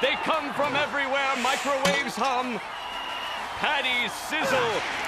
They come from everywhere. Microwaves hum. Patties sizzle.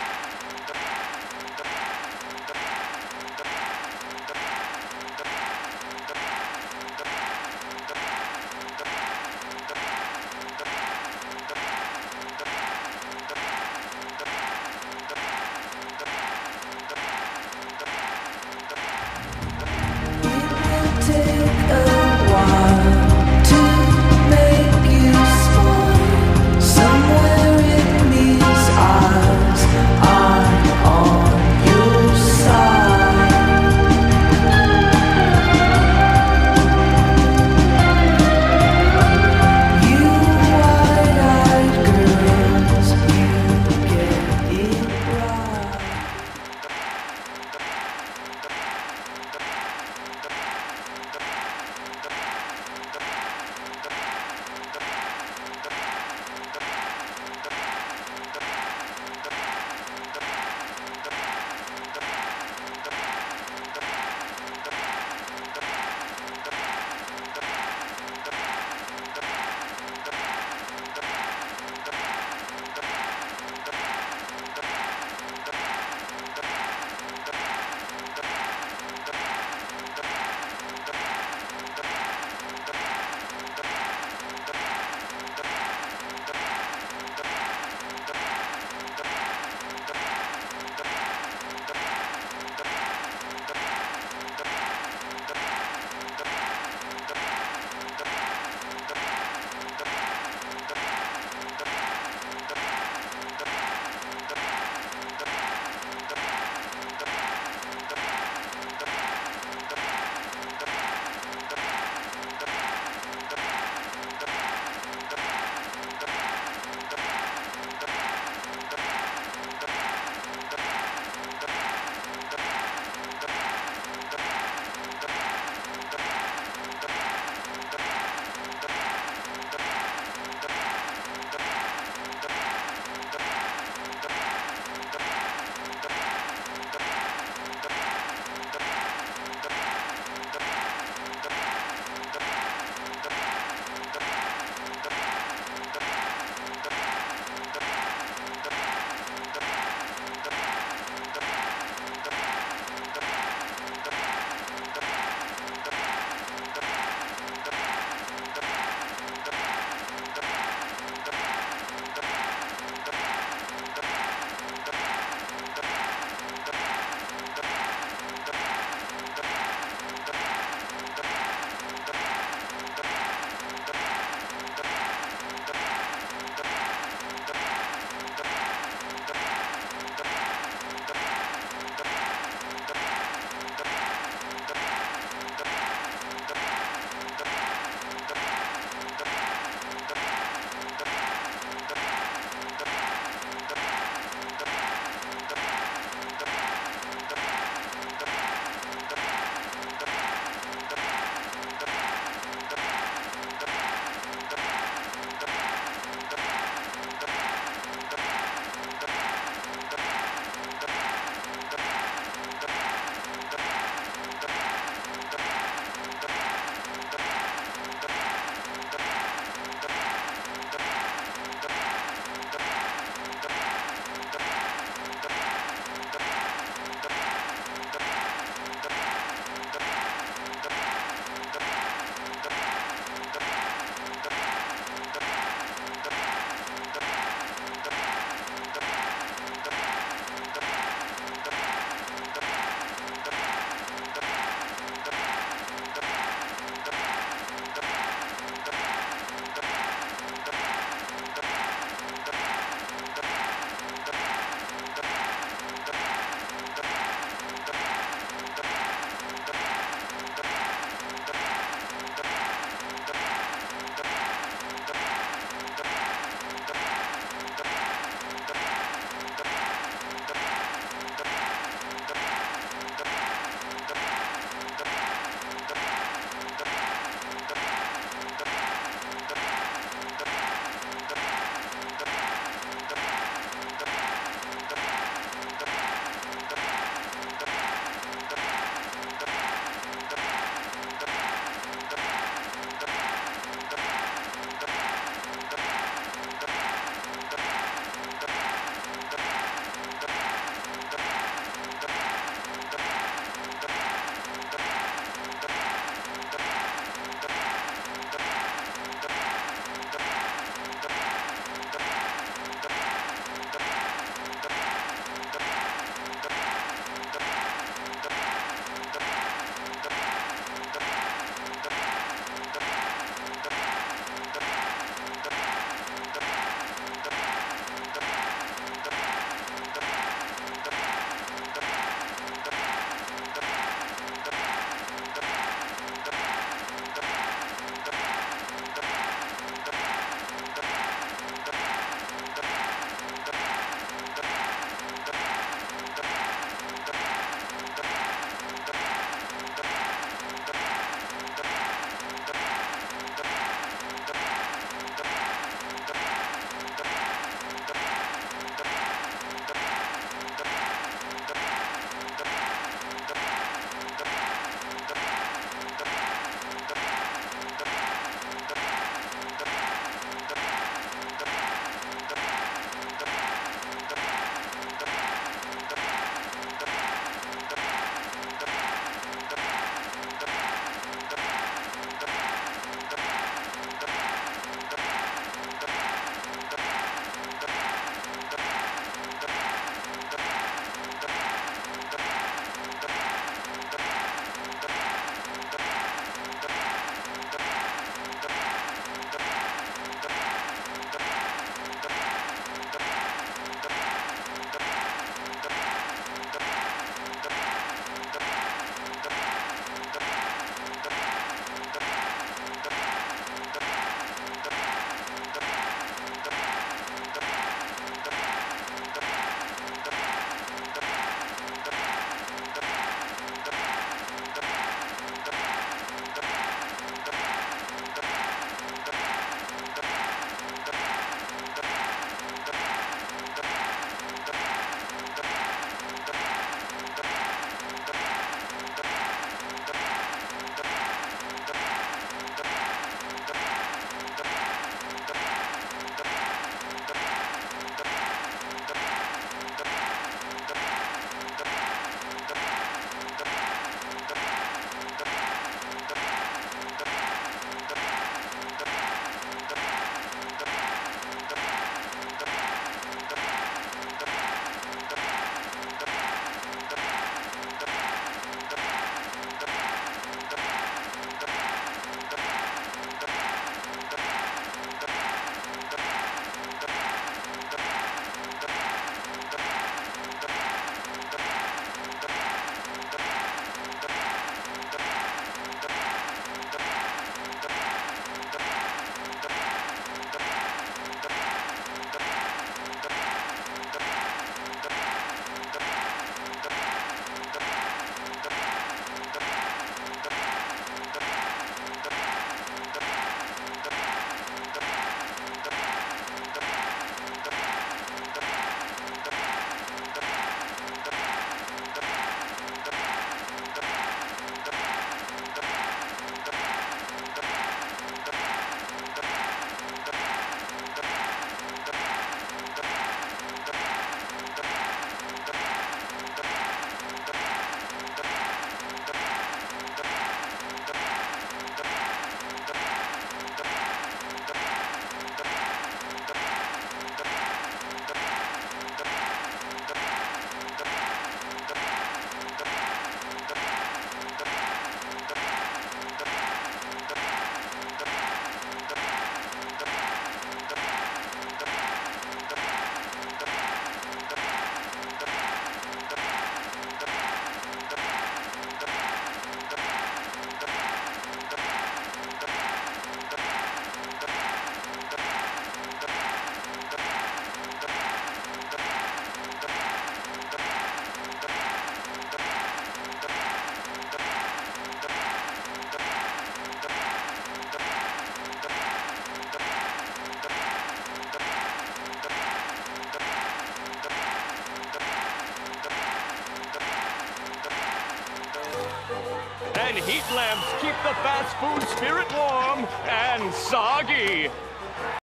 Heat lamps keep the fast food spirit warm and soggy.